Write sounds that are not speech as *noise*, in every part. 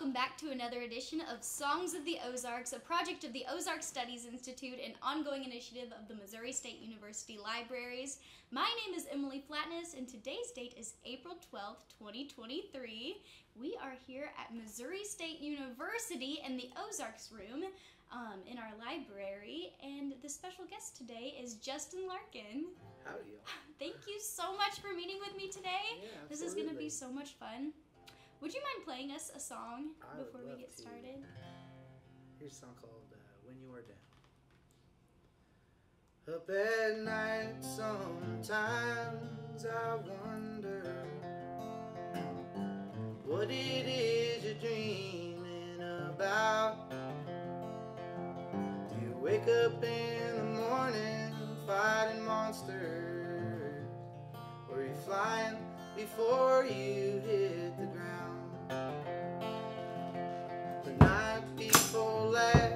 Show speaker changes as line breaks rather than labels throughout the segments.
welcome back to another edition of Songs of the Ozarks, a project of the Ozark Studies Institute, an ongoing initiative of the Missouri State University Libraries. My name is Emalee Flatness, and today's date is April 12th, 2023. We are here at Missouri State University in the Ozarks room um, in our library, and the special guest today is Justin Larkin.
Howdy, *laughs*
Thank you so much for meeting with me today.
Yeah,
this is going to be so much fun. Would you mind playing us a song
I
before we get
to.
started?
Here's a song called uh, When You Are Down. Up at night, sometimes I wonder what it is you're dreaming about. Do you wake up in the morning fighting monsters? Or are you flying before you hit the ground? Before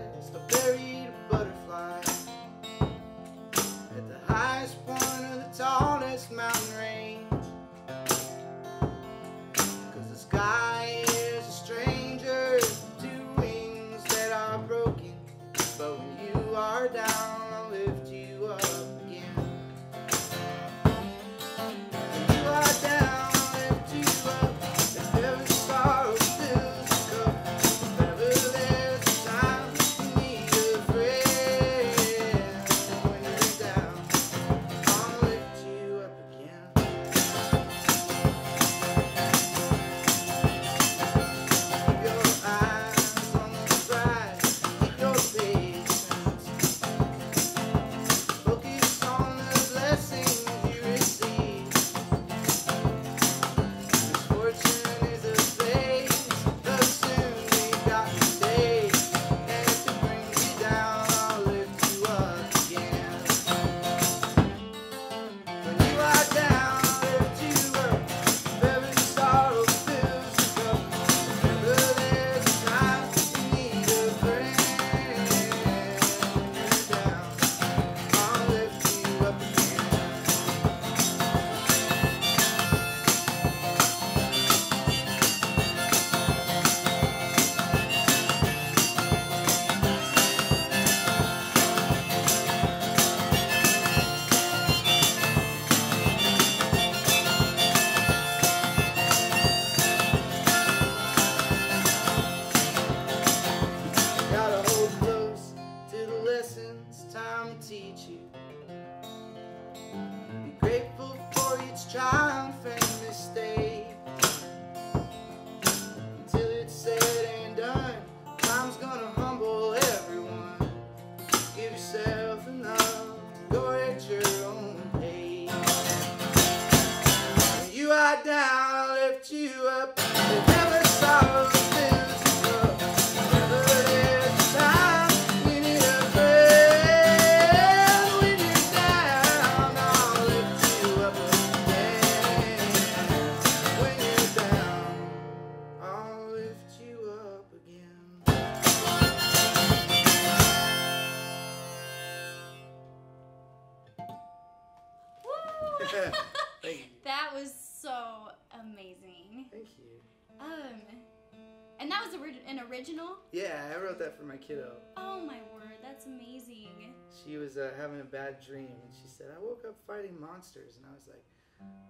a bad dream, and she said, "I woke up fighting monsters," and I was like,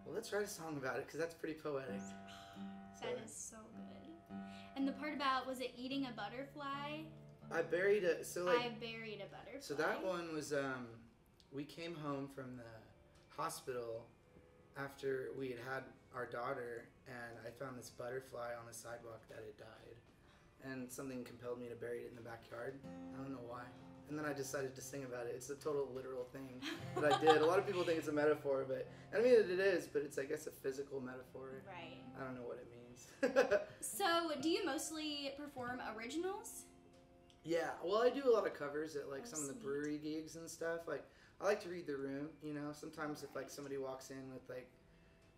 "Well, let's write a song about it because that's pretty poetic." *sighs*
That is so good. And the part about was it eating a butterfly?
I buried a so like
I buried a butterfly.
So that one was um, we came home from the hospital after we had had our daughter, and I found this butterfly on the sidewalk that had died, and something compelled me to bury it in the backyard. I don't know why. And then I decided to sing about it. It's a total literal thing that I did. a lot of people think it's a metaphor, but I mean it is. But it's I guess a physical metaphor.
Right.
I don't know what it means. *laughs*
So, do you mostly perform originals?
Yeah, well, I do a lot of covers at like
Oh,
some of the brewery gigs and stuff. Like, I like to read the room. You know, sometimes if like somebody walks in with like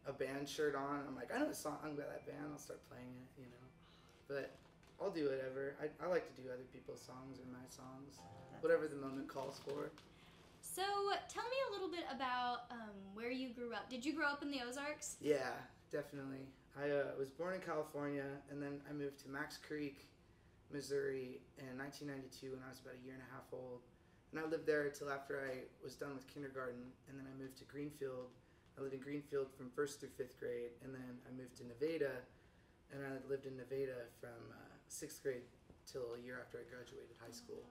a band shirt on, I'm like, I know a song by that band. I'll start playing it. You know, but I'll do whatever. I, I like to do other people's songs or my songs, whatever the moment calls for.
So, tell me a little bit about um, where you grew up. Did you grow up in the Ozarks?
Yeah, definitely. I uh, was born in California, and then I moved to Macks Creek, Missouri, in 1992 when I was about a year and a half old. And I lived there until after I was done with kindergarten, and then I moved to Greenfield. I lived in Greenfield from first through fifth grade, and then I moved to Nevada, and I lived in Nevada from uh, sixth grade till a year after I graduated high school.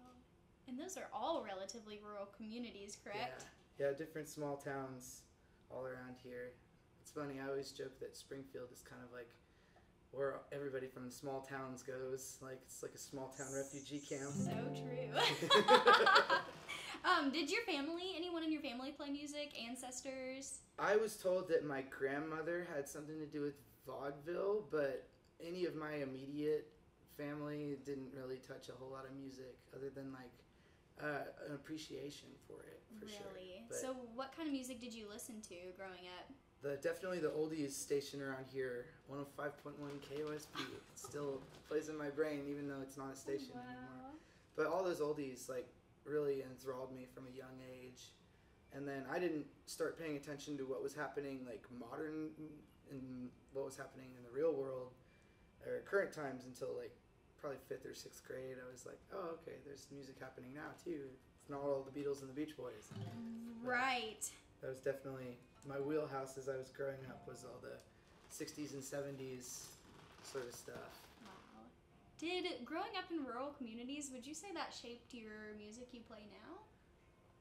And those are all relatively rural communities, correct?
Yeah, yeah, different small towns all around here. It's funny. I always joke that Springfield is kind of like where everybody from the small towns goes. Like it's like a small town refugee camp.
So true. *laughs* *laughs* um, did your family, anyone in your family, play music? Ancestors?
I was told that my grandmother had something to do with vaudeville, but any of my immediate family didn't really touch a whole lot of music other than like uh, an appreciation for it. For
really?
Sure. But
so, what kind of music did you listen to growing up?
the definitely the oldies station around here, 105.1 KOSP. It still plays in my brain, even though it's not a station anymore. But all those oldies like really enthralled me from a young age. And then I didn't start paying attention to what was happening like modern and what was happening in the real world or current times until like probably fifth or sixth grade. I was like, oh, okay, there's music happening now too. It's not all the Beatles and the Beach Boys.
Right.
That was definitely my wheelhouse as I was growing up was all the 60s and 70s sort of stuff.
Wow. Did growing up in rural communities, would you say that shaped your music you play now?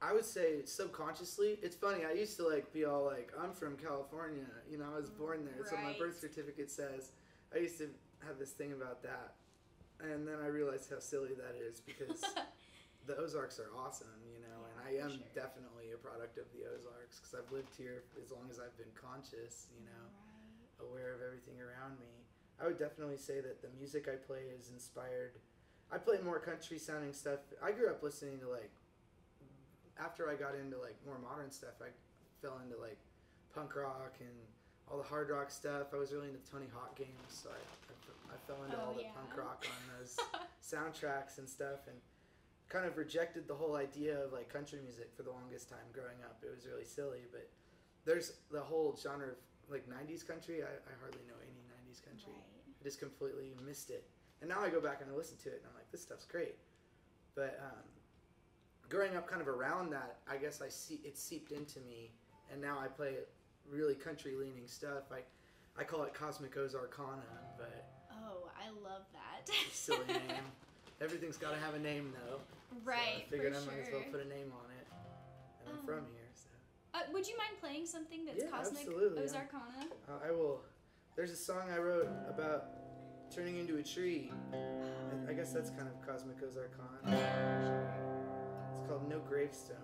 I would say subconsciously. It's funny. I used to like be all like, "I'm from California," you know. I was born there. So my birth certificate says. I used to have this thing about that, and then I realized how silly that is because *laughs* the Ozarks are awesome, you know, and I am
sure.
definitely a product of the Ozarks because I've lived here as long as I've been conscious, you know,
Right.
aware of everything around me. I would definitely say that the music I play is inspired. I play more country sounding stuff. I grew up listening to like, after I got into like more modern stuff, I fell into like punk rock and all the hard rock stuff. I was really into Tony Hawk games, so I, I, fell into
Oh,
all the
yeah.
punk rock on *laughs* those soundtracks and stuff and kind of rejected the whole idea of like country music for the longest time growing up. It was really silly, but there's the whole genre of like 90s country. I, I hardly know any 90s country.
Right.
I just completely missed it. And now I go back and I listen to it and I'm like, this stuff's great. But um, growing up kind of around that, I guess I see it seeped into me and now I play really country leaning stuff. I, I call it Cosmic Ozarkana, but
love that.
silly *laughs* name. Everything's got to have a name though.
Right,
So I figured I might as well put a name on it. And I'm
Um,
from here, so.
Uh, would you mind playing something that's
Yeah,
cosmic
absolutely.
Ozarkana?
Uh, I will. There's a song I wrote about turning into a tree. I, I guess that's kind of Cosmic Ozarkana. It's called No Gravestone.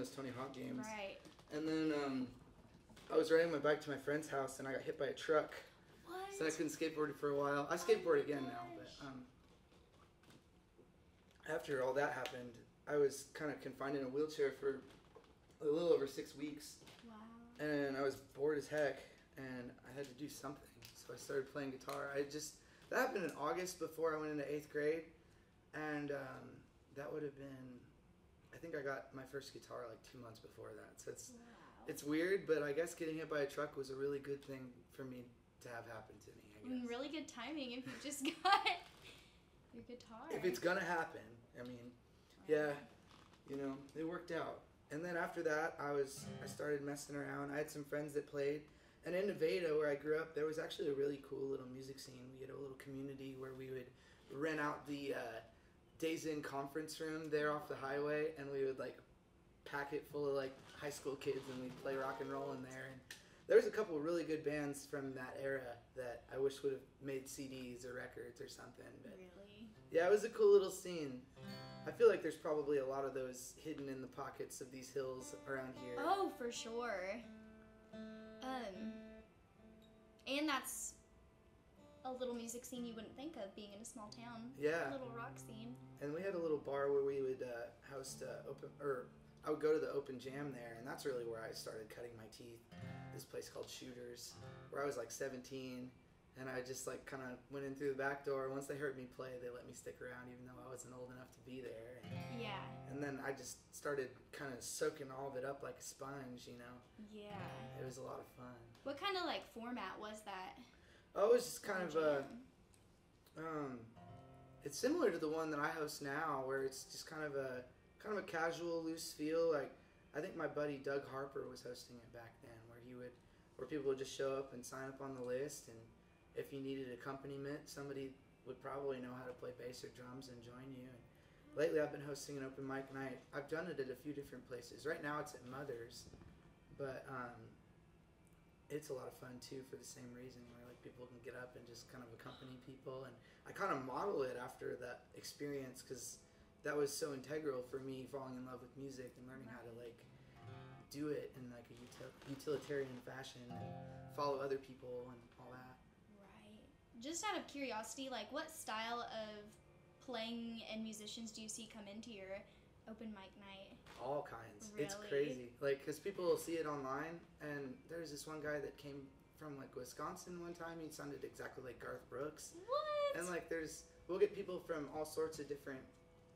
Those Tony Hawk games.
Right.
And then um, I was riding my bike to my friend's house, and I got hit by a truck.
What?
So I couldn't skateboard for a while. I skateboard again now, but um, after all that happened, I was kind of confined in a wheelchair for a little over six weeks,
Wow.
and I was bored as heck, and I had to do something. So I started playing guitar. I just that happened in August before I went into eighth grade, and um, that would have been. I think I got my first guitar like two months before that. So it's
Wow.
it's weird, but I guess getting hit by a truck was a really good thing for me to have happen to me. I
I mean, really good timing if you just *laughs* got your guitar.
If it's gonna happen, I mean, yeah, you know, it worked out. And then after that, I was I started messing around. I had some friends that played, and in Nevada, where I grew up, there was actually a really cool little music scene. We had a little community where we would rent out the uh, Days Inn conference room there off the highway, and we would like pack it full of like high school kids, and we'd play rock and roll in there. And there was a couple of really good bands from that era that I wish would have made CDs or records or something, but.
Really?
Yeah, it was a cool little scene. I feel like there's probably a lot of those hidden in the pockets of these hills around here.
Oh, for sure. Um, and that's a little music scene you wouldn't think of being in a small town.
Yeah,
A little rock scene.
and we had a little bar where we would uh, host uh, open, or I would go to the open jam there, and that's really where I started cutting my teeth. This place called Shooters, where I was like 17, and I just like kind of went in through the back door. Once they heard me play, they let me stick around, even though I wasn't old enough to be there. And,
Yeah.
and then I just started kind of soaking all of it up like a sponge, you know.
Yeah.
It was a lot of fun.
What kind of like format was that?
Oh, it was just kind of a. Um, it's similar to the one that I host now, where it's just kind of a kind of a casual, loose feel. Like I think my buddy Doug Harper was hosting it back then, where he would, where people would just show up and sign up on the list, and if you needed accompaniment, somebody would probably know how to play bass or drums and join you. And lately, I've been hosting an open mic night. I've done it at a few different places. Right now, it's at Mother's, but um, it's a lot of fun too for the same reason, where like people can get up and just kind of accompany people and I kind of model it after that experience because that was so integral for me falling in love with music and learning how to like do it in like a util- utilitarian fashion and follow other people and all that.
Right. Just out of curiosity, like what style of playing and musicians do you see come into your open mic night?
All kinds. It's crazy. Like, because people will see it online, and there's this one guy that came from like Wisconsin one time. He sounded exactly like Garth Brooks.
What?
And like, there's we'll get people from all sorts of different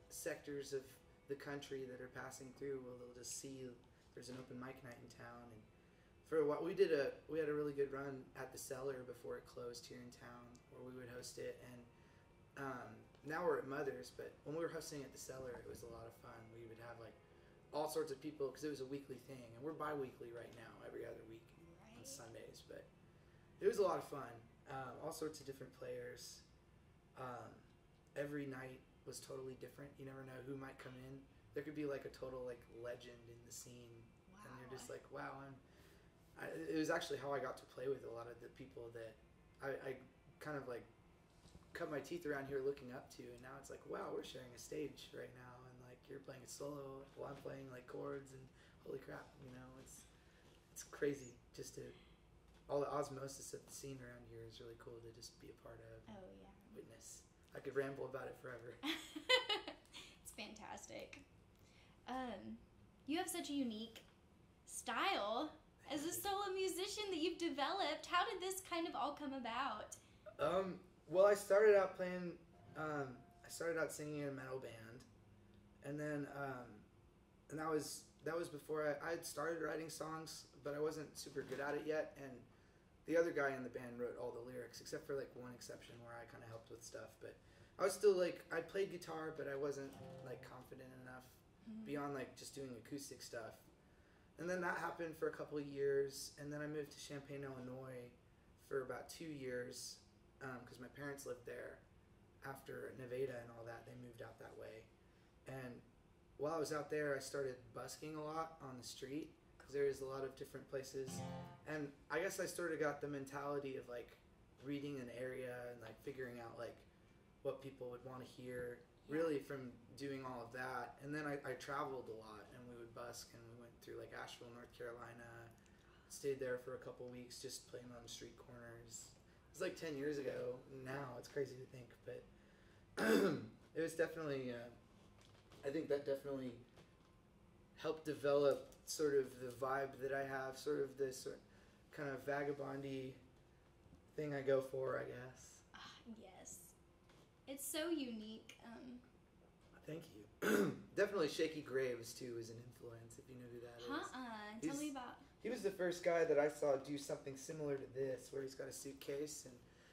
sectors of the country that are passing through. Well, they'll just see there's an open mic night in town, and for what we did a we had a really good run at the cellar before it closed here in town, where we would host it, and um, now we're at Mother's. But when we were hosting at the cellar, it was a lot of fun. We would have like all sorts of people because it was a weekly thing, and we're bi-weekly right now, every other week on. Sundays, but it was a lot of fun. Um, all sorts of different players. Um, every night was totally different. You never know who might come in. There could be like a total like legend in the scene, and you're just like, wow. I'm, I, it was actually how I got to play with a lot of the people that I, I kind of like cut my teeth around here looking up to, and now it's like, wow, we're sharing a stage right now, like you're playing a solo while I'm playing like chords, and holy crap, you know, it's it's crazy just to all the osmosis of the scene around here is really cool to just be a part of,
oh yeah.
witness. I could ramble about it forever. *laughs*
it's fantastic. Um, you have such a unique style as a solo musician that you've developed. How did this kind of all come about?
Um, well, I started out playing. Um, I started out singing in a metal band, and then um, and that was that was before I, I had started writing songs, but I wasn't super good at it yet. And the other guy in the band wrote all the lyrics, except for like one exception where I kind of helped with stuff. But I was still like I played guitar, but I wasn't like confident enough beyond like just doing acoustic stuff. And then that happened for a couple of years, and then I moved to Champaign, Illinois, for about two years because my parents lived there. After Nevada and all that, they moved out that way, and while I was out there, I started busking a lot on the street because there is a lot of different places, and I guess I sort of got the mentality of like reading an area and like figuring out like what people would want to hear really from doing all of that. And then I, I traveled a lot and we would busk and we went through like asheville north carolina stayed there for a couple weeks just playing on street corners. It was like 10 years ago now. It's crazy to think but *clears throat* it was definitely uh, i think that definitely helped develop sort of the vibe that i have sort of this kind of vagabondy thing i go for i guess
Ah, yes. It's so unique. Um,
thank you *clears throat* definitely Shakey Graves too is an influence if you know who that is.
huh? Tell me about.
He was the first guy that I saw do something similar to this, where he's got a suitcase and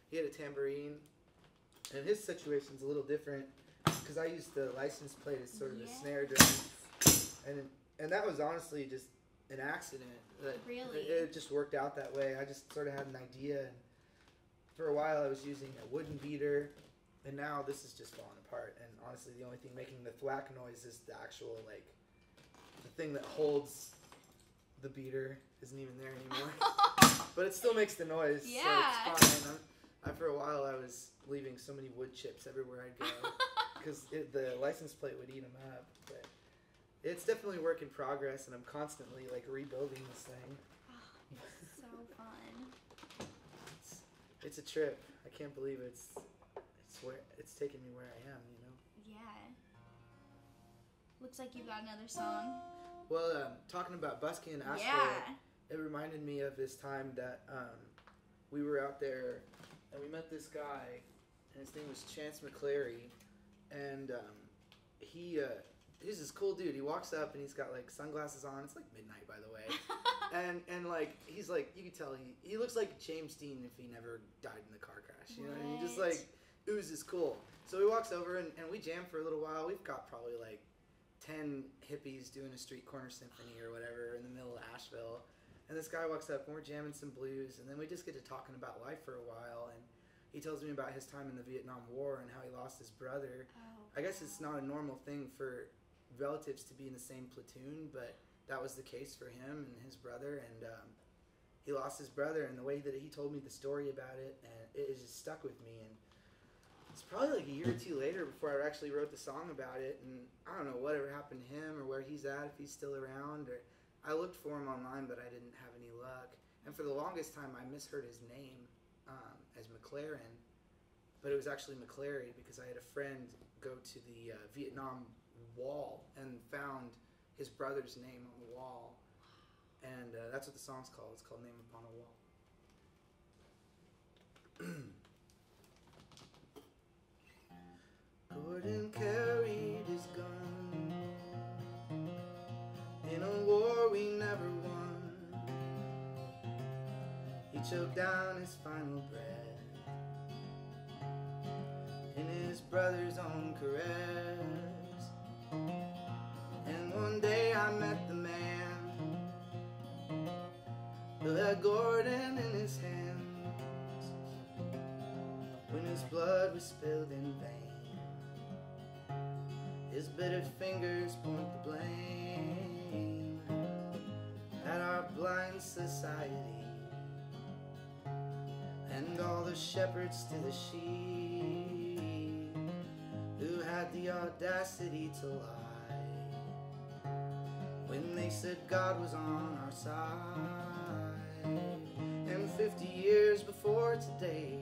he had a tambourine. And his situation's a little different because I used the license plate as sort of a snare drum, and and that was honestly just an accident. That
Really?
it, it just worked out that way. I just sort of had an idea, and for a while I was using a wooden beater, and now this is just falling apart. And honestly, the only thing making the thwack noise is the actual like the thing that holds the beater isn't even there anymore. *laughs* but it still makes the noise.
Yeah.
So it's fine. I'm, I, for a while, I was leaving so many wood chips everywhere I'd go *laughs* because the license plate would eat them up. But it's definitely a work in progress, and I'm constantly like rebuilding this thing.
It's so *laughs* fun.
It's, it's a trip. I can't believe it's it's where it's taken me where I am. You know.
Yeah. Looks like you got another song.
Well, um, talking about busking in Asheville.
Yeah.
it reminded me of this time that um, we were out there and we met this guy, and his name was Chance McClary, and um, he uh, he's this cool dude. He walks up and he's got like sunglasses on. It's like midnight, by the way, *laughs* and and like he's like you can tell he he looks like James Dean if he never died in the car crash. You know, and he just like oozes cool. So he walks over and, and we jam for a little while. We've got probably like ten hippies doing a street corner symphony or whatever in the middle of Asheville. And this guy walks up and we're jamming some blues, and then we just get to talking about life for a while. And he tells me about his time in the Vietnam War and how he lost his brother.
Oh.
I guess it's not a normal thing for relatives to be in the same platoon, but that was the case for him and his brother. And um, he lost his brother, and the way that he told me the story about it, and it just stuck with me. And it's probably like a year or two later before I actually wrote the song about it. And I don't know whatever happened to him or where he's at, if he's still around. Or I looked for him online, but I didn't have any luck. And for the longest time, I misheard his name as McLaren, but it was actually McClary because I had a friend go to the uh, Vietnam Wall and found his brother's name on the wall, and uh, that's what the song's called. It's called "Name Upon a Wall." *clears throat* Gordon carried his gun in a war we never won. He choked down his final breath in his brother's own caress. And one day I met the man who had Gordon in his hands when his blood was spilled in vain. His bitter fingers point the blame at our blind society and all the shepherds to the sheep had the audacity to lie when they said God was on our side. And 50 years before today,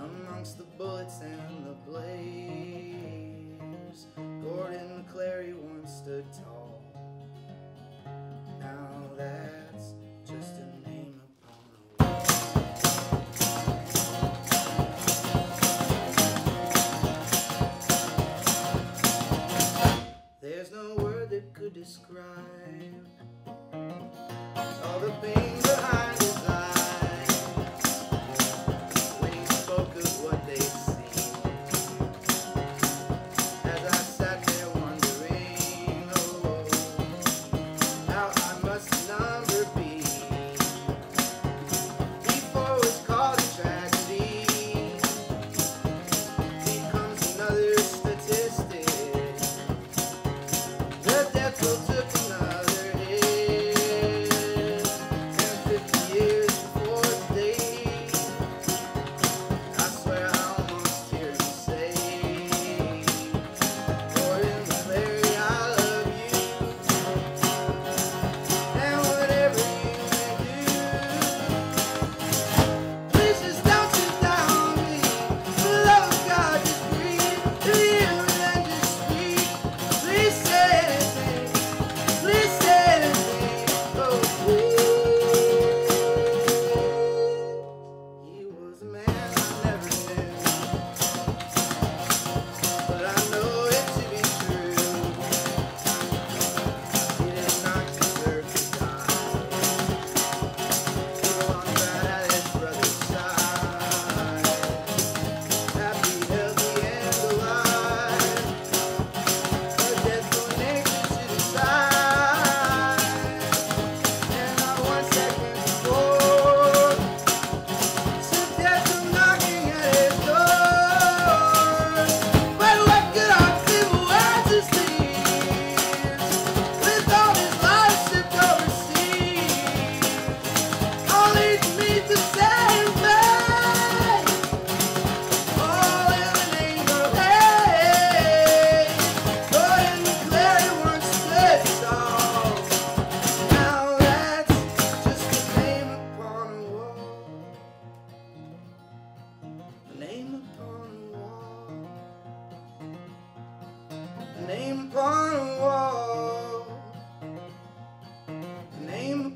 amongst the bullets and the blaze, Gordon McClary once stood tall. Now that's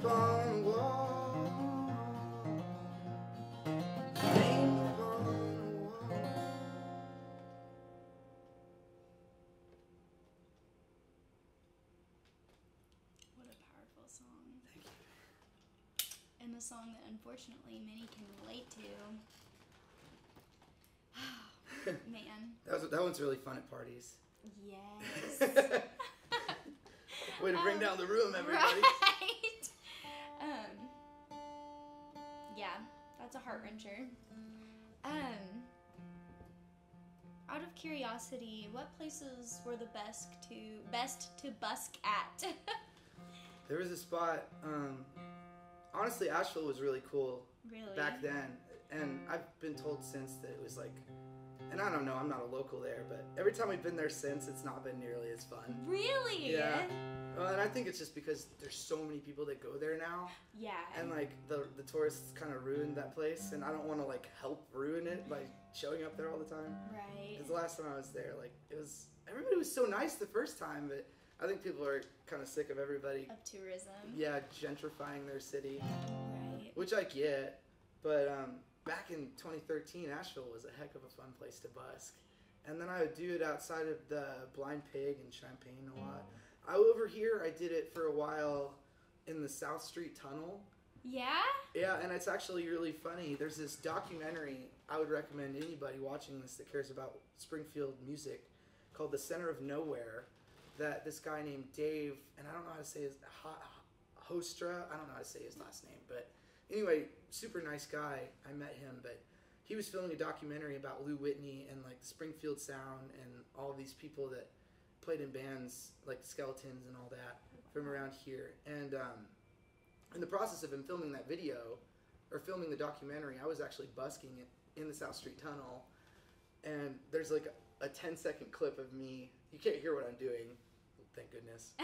A wall. Name upon a wall.
What a powerful song. And a song that unfortunately many can relate to. *sighs* Man. *laughs*
That was that one's really fun at parties.
Yes. *laughs*
Way to bring
Um,
down the room, everybody.
Right. Yeah, that's a heart wrencher. Um. Out of curiosity, what places were the best to best to busk at? *laughs*
There was a spot. Um, honestly, Asheville was really cool
really?
back then, and I've been told since that it was like, and I don't know, I'm not a local there, but every time we've been there since, it's not been nearly as fun.
Really?
Yeah. Well, and I think it's just because there's so many people that go there now,
Yeah.
and like the the tourists kind of ruined that place, and I don't want to like help ruin it by showing up there all the time.
right.
Because the last time I was there, like it was everybody was so nice the first time, but I think people are kind of sick of everybody,
Of tourism.
yeah, gentrifying their city,
Right.
which I get. But um, back in 2013, Asheville was a heck of a fun place to busk, and then I would do it outside of the Blind Pig in Champaign a lot. I over here, I did it for a while in the South Street Tunnel.
Yeah.
Yeah, and it's actually really funny. There's this documentary I would recommend anybody watching this that cares about Springfield music called The Center of Nowhere that this guy named Dave, and I don't know how to say his Ho- Hostra, I don't know how to say his last name, but anyway, super nice guy. I met him, but he was filming a documentary about Lou Whitney and like the Springfield Sound and all these people that played in bands like Skeletons and all that from around here. And um, in the process of him filming that video or filming the documentary, I was actually busking it in the South Street Tunnel. And there's like a 10 second clip of me. You can't hear what I'm doing, thank goodness. *laughs*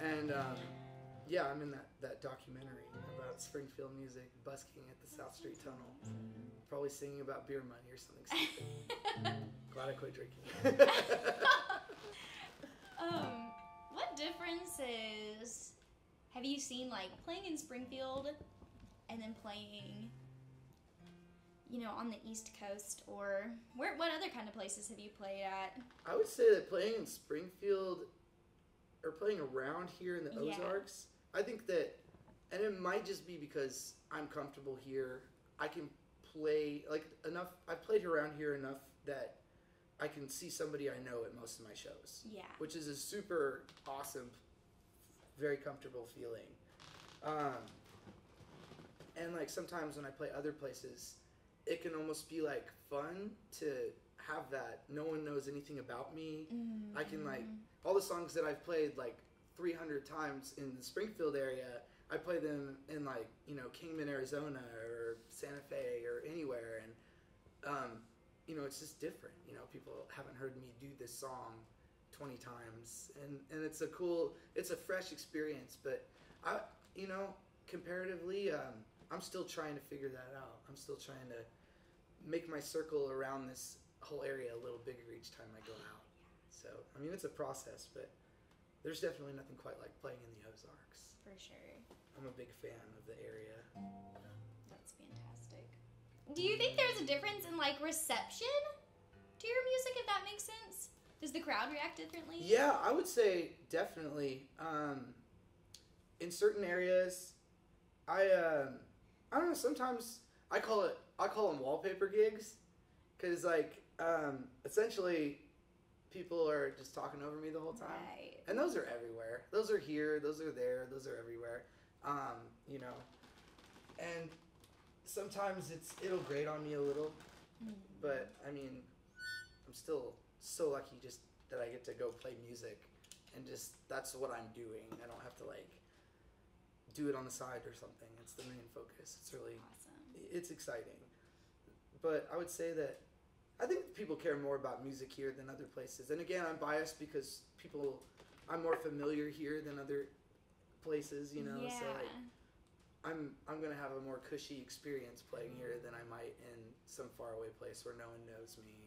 And um, yeah, I'm in that, that documentary about Springfield music, busking at the South Street Tunnel. Probably singing about beer money or something stupid. *laughs* Glad I quit drinking. *laughs*
um, what differences have you seen like playing in Springfield and then playing you know on the East Coast or where what other kind of places have you played at?
I would say that playing in Springfield or playing around here in the
Yeah.
Ozarks, I think that, and it might just be because I'm comfortable here. I can play like enough. I've played around here enough that I can see somebody I know at most of my shows,
Yeah.
which is a super awesome, very comfortable feeling. Um, and like sometimes when I play other places, it can almost be like fun to have that. No one knows anything about me. I can like all the songs that I've played like 300 times in the Springfield area. I play them in like you know Kingman, Arizona, or Santa Fe, or anywhere, and um, you know it's just different. You know, people haven't heard me do this song 20 times, and and it's a cool, it's a fresh experience. But I, you know, comparatively, um, I'm still trying to figure that out. I'm still trying to make my circle around this whole area a little bigger each time I go out. So, I mean, it's a process, but there's definitely nothing quite like playing in the Ozarks.
For sure.
I'm a big fan of the area.
Do you think there's a difference in like reception to your music if that makes sense? Does the crowd react differently?
Yeah, I would say definitely. Um, in certain areas, I um, I don't know. Sometimes I call it I call them wallpaper gigs, because like um, essentially, people are just talking over me the whole time.
Right.
and those are everywhere. Those are here. Those are there. Those are everywhere. Um, you know, and sometimes it's it'll grate on me a little,
Mm.
but I mean, I'm still so lucky just that I get to go play music, and just that's what I'm doing. I don't have to like do it on the side or something. It's the main focus. It's really
Awesome.
it's exciting. But I would say that I think people care more about music here than other places. And again, I'm biased because people I'm more familiar here than other places, you know.
yeah.
So like, I'm I'm gonna have a more cushy experience playing here than I might in some faraway place where no one knows me,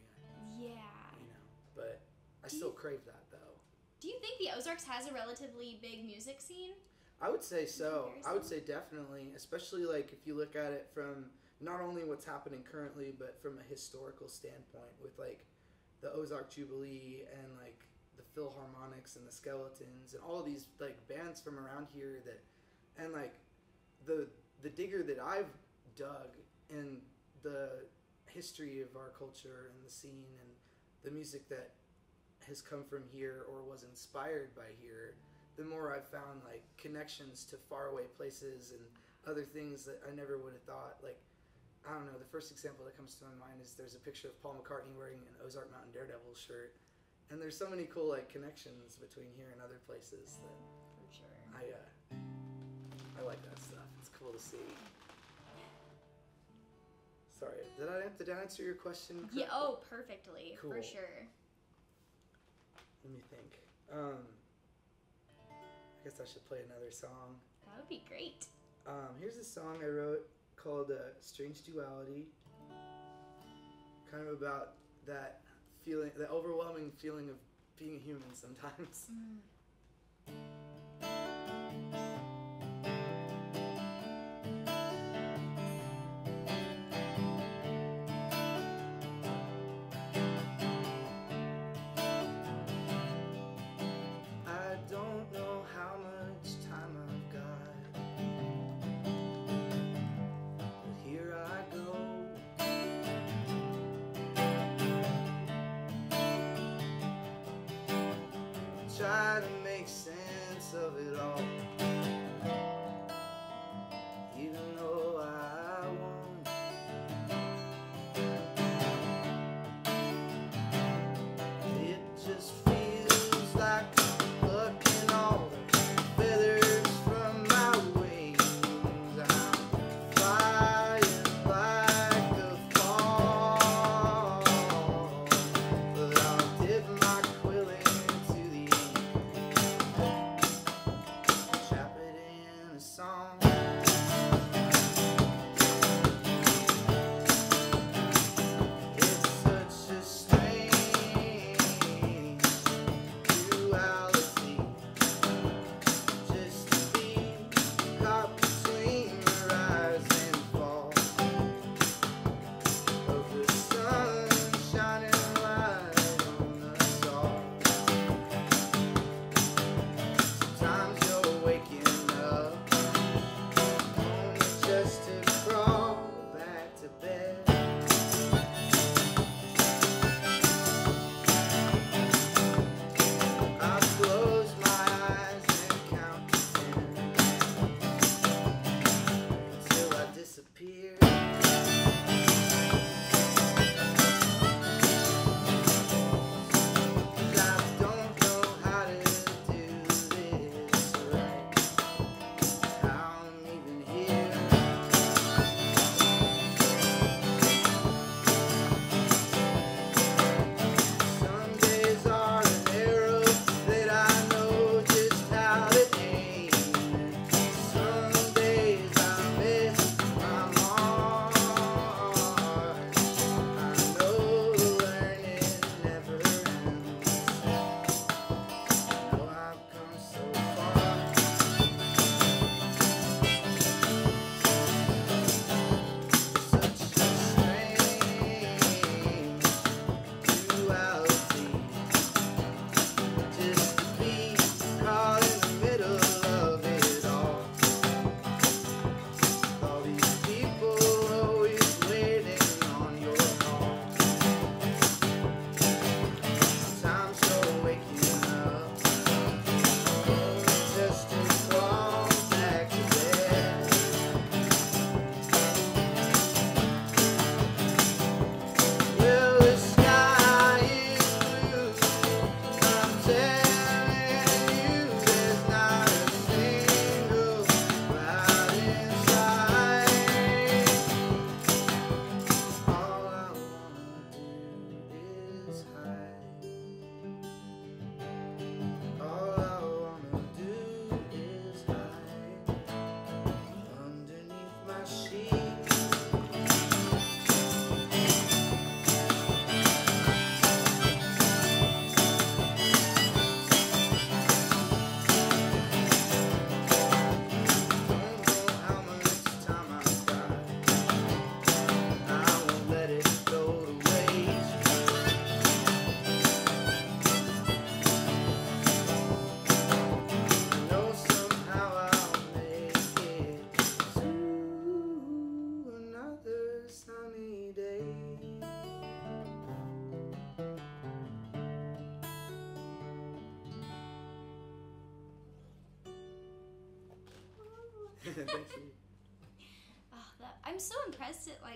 yeah.
you know. But I
Do
still
you-
crave that though.
Do you think the Ozarks has a relatively big music scene?
I would say so. I would say definitely, especially like if you look at it from not only what's happening currently, but from a historical standpoint with like the Ozark Jubilee and like the Philharmonics and the Skeletons and all these like bands from around here that and like the the digger that I've dug in the history of our culture and the scene and the music that has come from here or was inspired by here the more I've found like connections to faraway places and other things that I never would have thought. Like, I don't know, the first example that comes to my mind is there's a picture of Paul McCartney wearing an Ozark Mountain Daredevil shirt. And there's so many cool like connections between here and other places that
For sure.
I uh, I like that to see. Sorry, did I did I answer your question?
Yeah, oh, perfectly. For
Cool.
sure.
Let me think. Um, I guess I should play another song.
That would be great.
Um, here's a song I wrote called uh, "Strange Duality." Kind of about that feeling, the overwhelming feeling of being a human sometimes. I Try to make sense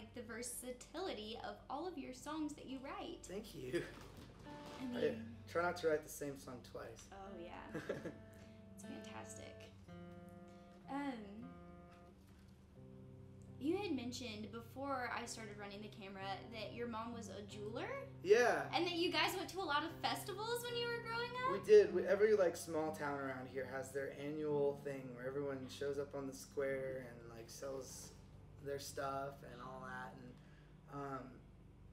like the
versatility of all of your songs that you write.
Thank you. *laughs*
I mean,
I try not to write the same song twice.
oh yeah, *laughs* it's fantastic. Um, you had mentioned before I started running the camera that your mom was a jeweler
yeah.
and that you guys went to a lot of festivals when you were growing up.
We did. We, every like small town around here has their annual thing where everyone shows up on the square and like sells their stuff and all that. And um,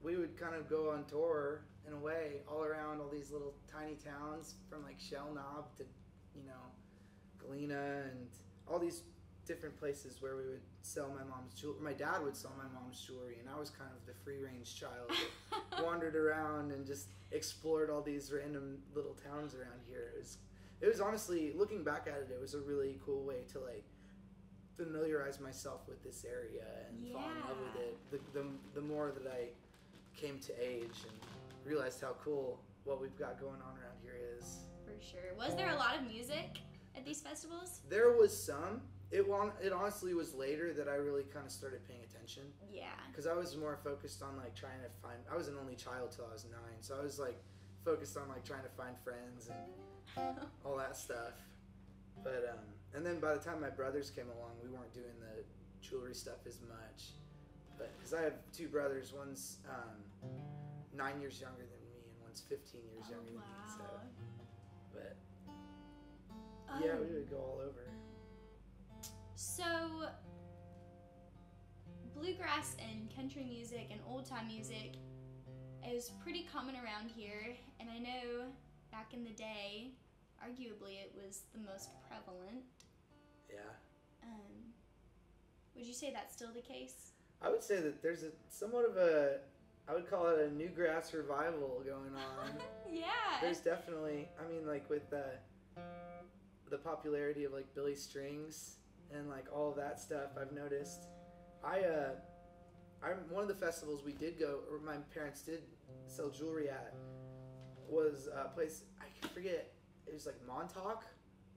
we would kind of go on tour in a way all around all these little tiny towns from like Shell Knob to you know Galena and all these different places where we would sell my mom's jewelry. My dad would sell my mom's jewelry, and I was kind of the free range child that *laughs* wandered around and just explored all these random little towns around here. It was, it was honestly looking back at it, it was a really cool way to like familiarize myself with this area and fall in love with it. The, the, the more that I came to age and realized how cool what we've got going on around here is.
For sure. Was there a lot of music at these festivals?
There was some. It won, It honestly was later that I really kind of started paying attention
Yeah.
because I was more focused on like trying to find. I was an only child till I was nine, so I was like focused on like trying to find friends and *laughs* all that stuff. But um, and then by the time my brothers came along, we weren't doing the jewelry stuff as much. But because I have two brothers, one's um, nine years younger than me, and one's fifteen years
Oh,
younger than me. So,
wow.
but yeah,
Um,
we would go all over.
So, bluegrass and country music and old time music is pretty common around here, and I know back in the day, arguably it was the most prevalent.
Yeah.
Um, would you say that's still the case?
I would say that there's a somewhat of a, I would call it a new grass revival going on. *laughs*
yeah.
there's definitely, I mean, like with the, the popularity of like Billy Strings and like all of that stuff. I've noticed. I uh, I'm one of the festivals we did go, or my parents did sell jewelry at, was a place I forget. It was like Montauk,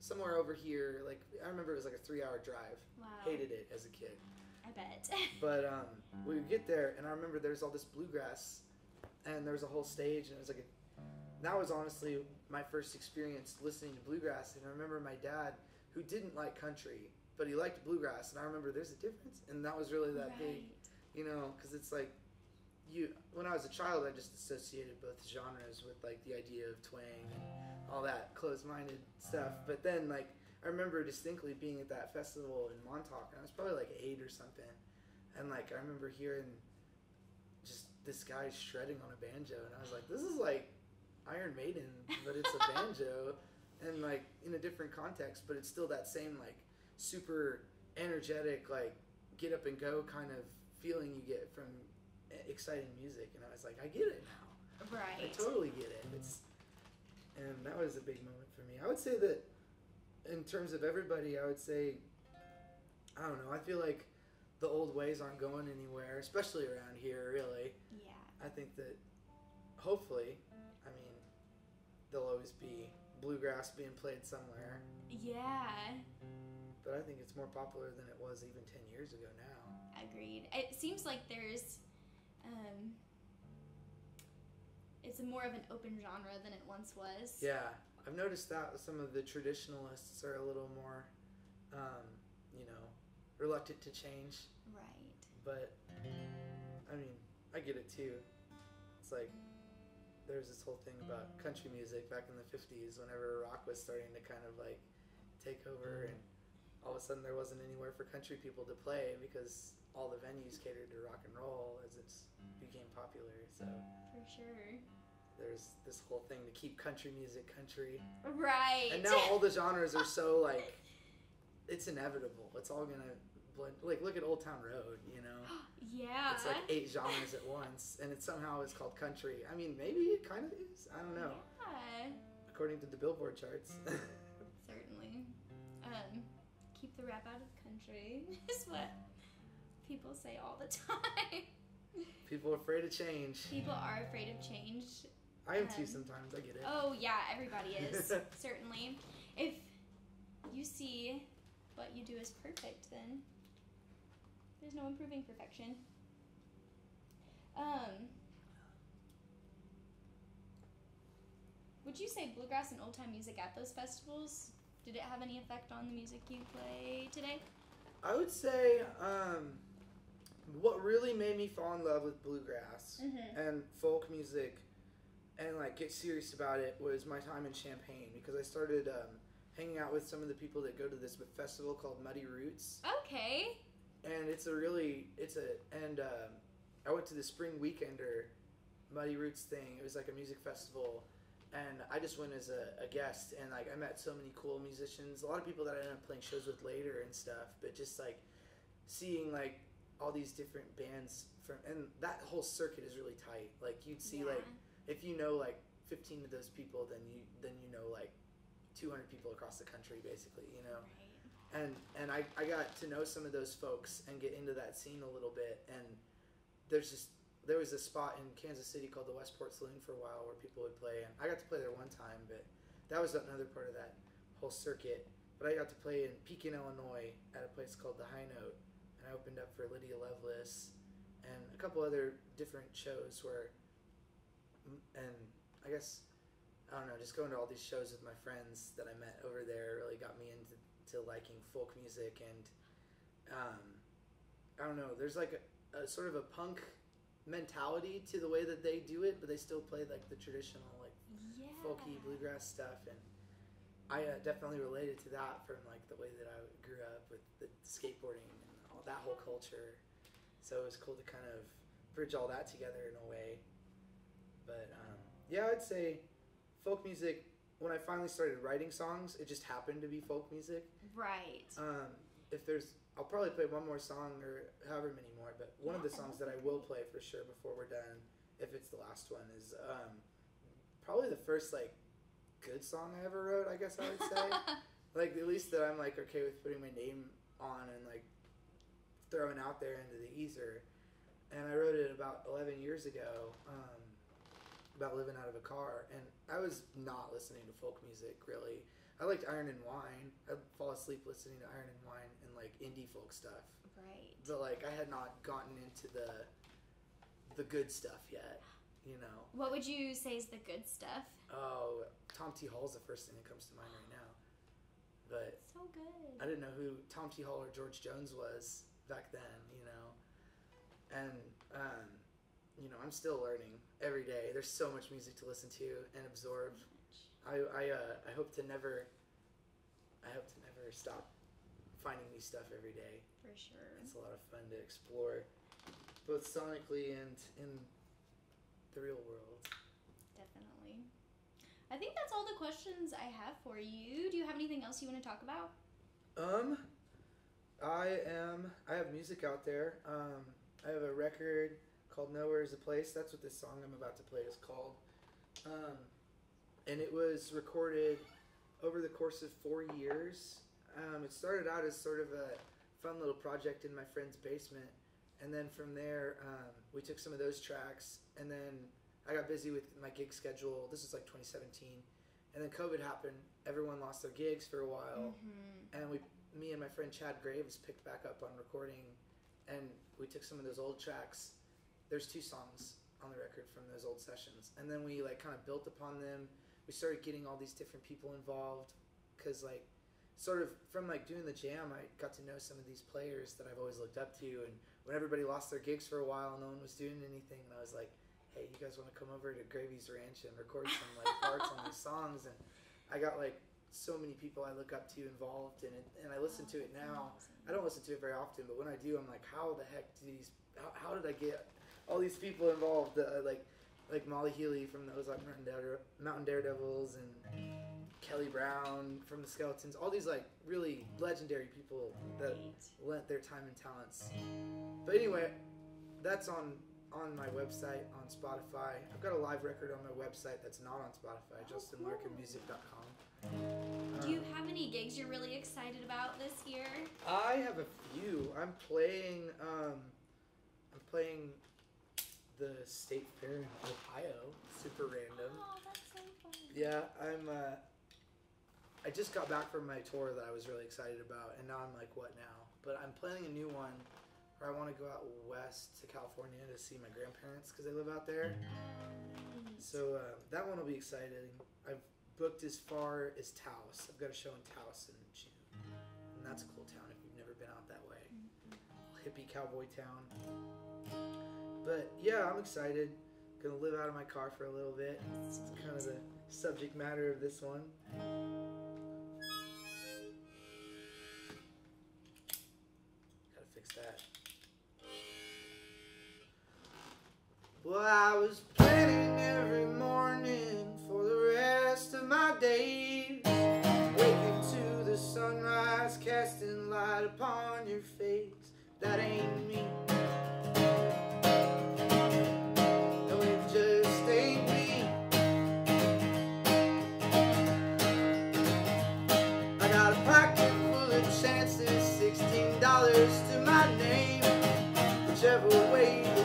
somewhere over here. Like I remember it was like a three-hour drive.
wow.
Hated it as a kid.
I bet. *laughs*
But um, we would get there, and I remember there's all this bluegrass, and there was a whole stage, and it was like a. That was honestly my first experience listening to bluegrass, and I remember my dad, who didn't like country, but he liked bluegrass, and I remember there's a difference, and that was really that big, you know, because it's like, you. When I was a child, I just associated both genres with like the idea of twang and all that closed-minded stuff, uh. but then like. I remember distinctly being at that festival in Montauk, and I was probably like eight or something. And like I remember hearing just this guy shredding on a banjo, and I was like, "This is like Iron Maiden, but it's a *laughs* banjo, and like in a different context, but it's still that same like super energetic, like get up and go kind of feeling you get from exciting music." And I was like, "I get it now.
Right i
totally get it." It's mm. And that was a big moment for me. I would say that in terms of everybody, I would say I don't know. I feel like the old ways aren't going anywhere, especially around here. Really,
Yeah.
I think that hopefully, I mean, there'll always be bluegrass being played somewhere,
Yeah.
but I think it's more popular than it was even ten years ago now.
Agreed. It seems like there's, um, it's more of an open genre than it once was.
Yeah, I've noticed that some of the traditionalists are a little more, um, you know, reluctant to change.
Right.
But I mean, I get it too. It's like there's this whole thing about country music back in the 50s whenever rock was starting to kind of like take over and all of a sudden there wasn't anywhere for country people to play because all the venues catered to rock and roll as it became popular. So
For sure.
there's this whole thing to keep country music country.
Right.
And now all the genres are so *laughs* like it's inevitable. It's all gonna blend. Like look at Old Town Road, you know. *gasps*
yeah.
It's like eight genres at once, and it somehow is called country. I mean, maybe it kind of is. I don't know.
Yeah.
According to the Billboard charts. *laughs*
Certainly. Um, keep the rap out of country *laughs* is what people say all the *laughs* time.
People are afraid of change.
People are afraid of change.
I am too
Um,
sometimes. I get it.
Oh yeah, everybody is *laughs* certainly. If you see what you do is perfect, then there's no improving perfection. Um, would you say bluegrass and old time music at those festivals? Did it have any effect on the music you play today?
I would say um, what really made me fall in love with bluegrass
Mm-hmm.
and folk music and like get serious about it was my time in Champaign because I started um, hanging out with some of the people that go to this festival called Muddy Roots
Okay.
and it's a really it's a and um, I went to the spring weekender Muddy Roots thing. It was like a music festival, and I just went as a, a guest, and like I met so many cool musicians. A lot of people that I ended up playing shows with later and stuff. But just like seeing like all these different bands from and that whole circuit is really tight. Like you'd see
Yeah.
like if you know like 15 of those people, then you then you know like 200 people across the country basically. You know
Right.
and and I, I got to know some of those folks and get into that scene a little bit and there's just there was a spot in Kansas City called the Westport Saloon for a while where people would play and I got to play there one time but that was another part of that whole circuit but I got to play in Pekin Illinois at a place called the High Note I opened up for Lydia Loveless and a couple other different shows where and I guess I don't know just going to all these shows with my friends that I met over there really got me into to liking folk music and um, I don't know. There's like a, a sort of a punk mentality to the way that they do it, but they still play like the traditional like
Yeah.
folky bluegrass stuff and I uh, definitely related to that from like the way that I grew up with the skateboarding all that whole culture. So it was cool to kind of bridge all that together in a way. But um, yeah, I'd say folk music. When I finally started writing songs, it just happened to be folk music.
Right.
Um, if there's, I'll probably play one more song or however many more. But one of the songs
that'd
I will play for sure before we're done, if it's the last one, is um, probably the first like good song I ever wrote. I guess I would say. *laughs* like at least that I'm like okay with putting my name on and like throwing out there into the ether. And I wrote it about 11 years ago um, about living out of a car, and I was not listening to folk music really. I liked Iron and Wine. I'd fall asleep listening to Iron and Wine and like indie folk stuff,
right.
but like I had not gotten into the the good stuff yet. You know,
What would you say is the good stuff?
oh, Tom T. Hall's the first thing that comes to mind right now. But
So good.
I didn't know who Tom T. Hall or George Jones was back then, you know. And um, you know, I'm still learning every day. There's so much music to listen to and absorb. I I uh, I hope to never I hope to never stop finding new stuff every day.
For sure.
It's a lot of fun to explore both sonically and in the real world.
Definitely. I think that's all the questions I have for you. Do you have anything else you want to talk about?
Um, I am. I have music out there. Um, I have a record called "Nowhere Is a Place." That's what this song I'm about to play is called. Um, and it was recorded over the course of four years. Um, it started out as sort of a fun little project in my friend's basement, and then from there um, we took some of those tracks, and then I got busy with my gig schedule. This was like 2017, and then COVID happened. Everyone lost their gigs for a while
Mm-hmm.
and we me and my friend Chad Graves picked back up on recording and we took some of those old tracks. There's two songs on the record from those old sessions. And then we like kind of built upon them. We started getting all these different people involved because like sort of from like doing the jam i got to know some of these players that i've always looked up to and when everybody lost their gigs for a while and no one was doing anything and i was like hey you guys want to come over to gravy's ranch and record some like parts on these songs? And i got like so many people I look up to involved in it, and I listen to it now. I don't listen to it very often, but when I do, I'm like, how the heck do these? How, how did I get all these people involved? Uh, like, like Molly Healey from the Ozark Mountain, Dare, Mountain Daredevils and Kelly Brown from the Skeletons. All these like really legendary people that lent their time and talents. But anyway, that's on on my website on Spotify. I've got a live record on my website that's not on Spotify,
Oh,
justinlarkinmusic.com.
Do you have any gigs you're really excited about this year?
I have a few. I'm playing. Um, I'm playing the state fair in Ohio. Super random.
Oh, that's so fun.
Yeah, I'm. Uh, I just got back from my tour that I was really excited about, and now I'm like, what now? But I'm planning a new one where I want to go out west to California to see my grandparents because they live out there. Mm-hmm. So uh, that one will be exciting. I've booked as far as Taos. I've got a show in Taos in June. And that's a cool town if you've never been out that way. Hippie cowboy town. But yeah, I'm excited. Gonna live out of my car for a little bit. It's kind of the subject matter of this one. Gotta fix that. Well, I was planning every my days Waking to the sunrise, casting light upon your face. That ain't me. No, it just ain't me. I got a pocket full of chances, $16 to my name. Whichever way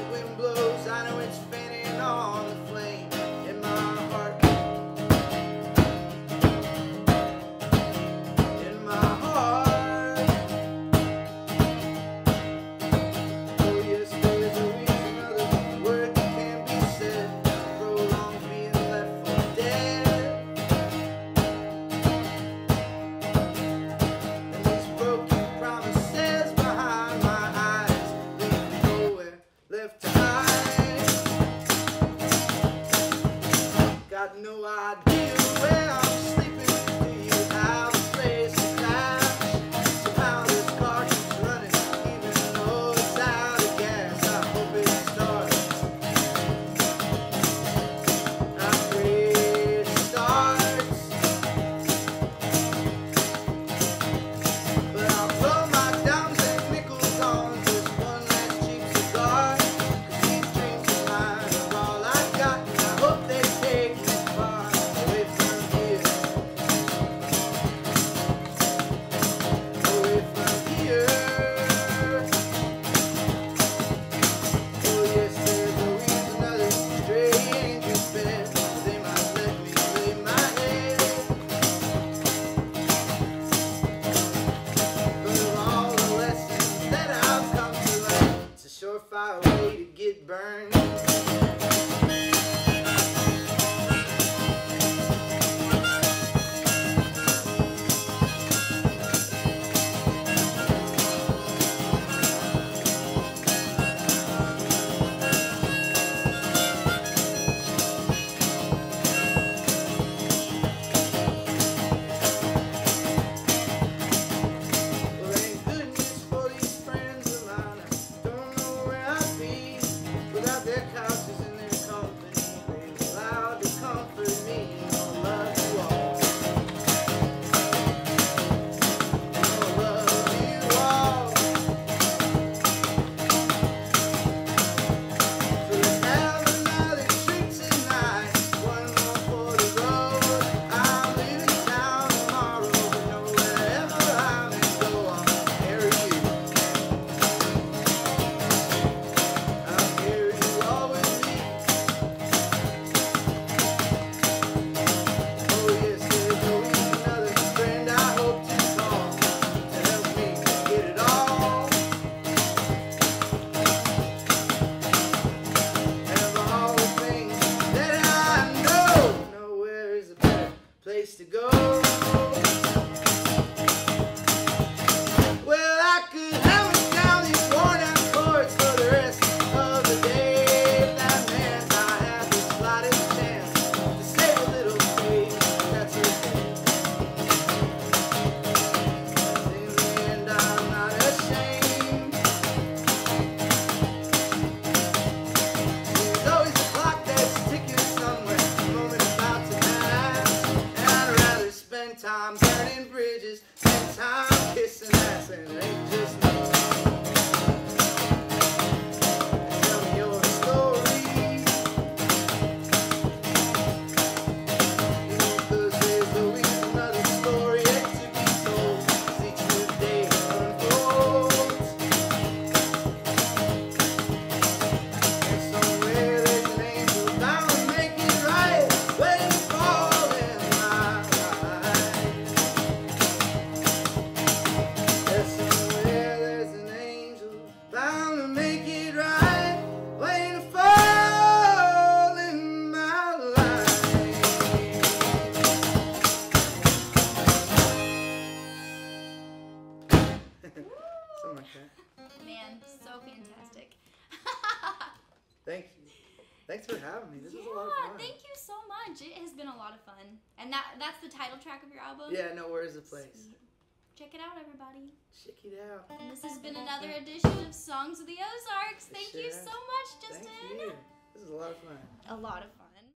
my way to get burned. Of fun.
And that that's the title track of your album?
Yeah, no, where's the place?
Sweet. Check it out, everybody.
Check it out.
And this has been another edition of Songs of the Ozarks. Thank you so much, Justin.
Thank you. This is a lot of fun.
A lot of fun.